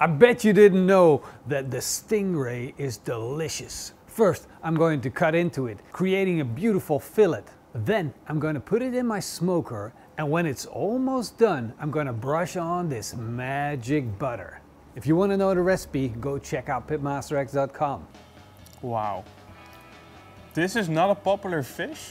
I bet you didn't know that the stingray is delicious. First, I'm going to cut into it, creating a beautiful fillet. Then I'm going to put it in my smoker and when it's almost done, I'm going to brush on this magic butter. If you want to know the recipe, go check out pitmasterx.com. Wow. This is not a popular fish?